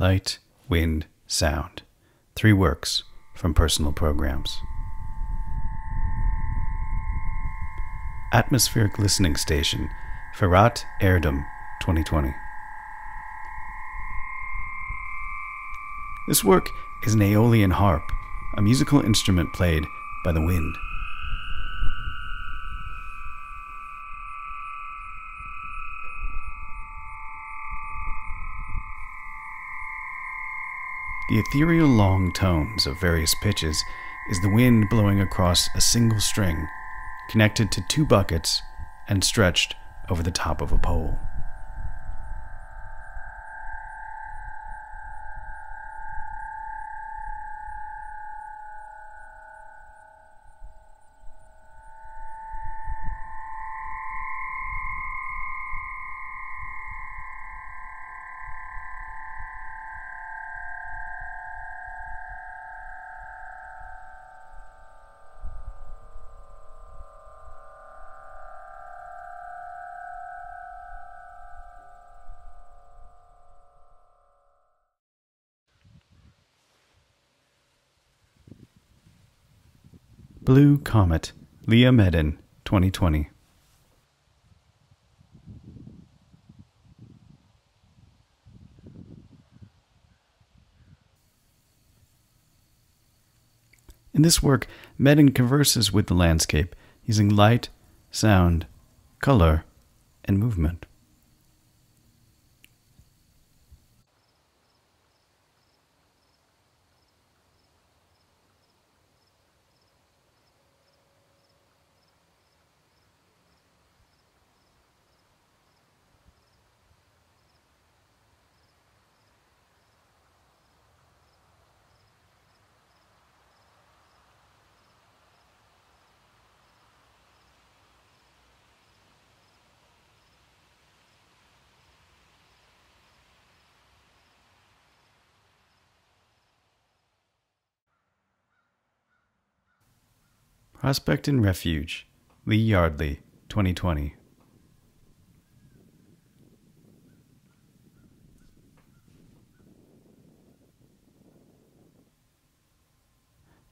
Light, Wind, Sound. Three works from personal programs. Atmospheric Listening Station, Firat Erdim 2020. This work is an Aeolian harp, a musical instrument played by the wind. The ethereal long tones of various pitches is the wind blowing across a single string, connected to two buckets and stretched over the top of a pole. Blue Comet, Leah Medin, 2020. In this work, Medin converses with the landscape using light, sound, color, and movement. Prospect and Refuge, Leigh Yardley, 2020.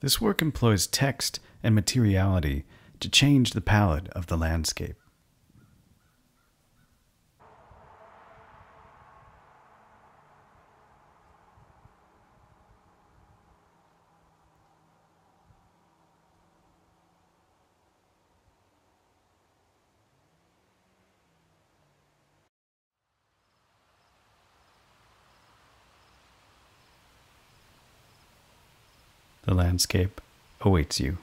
This work employs text and materiality to change the palette of the landscape. The landscape awaits you.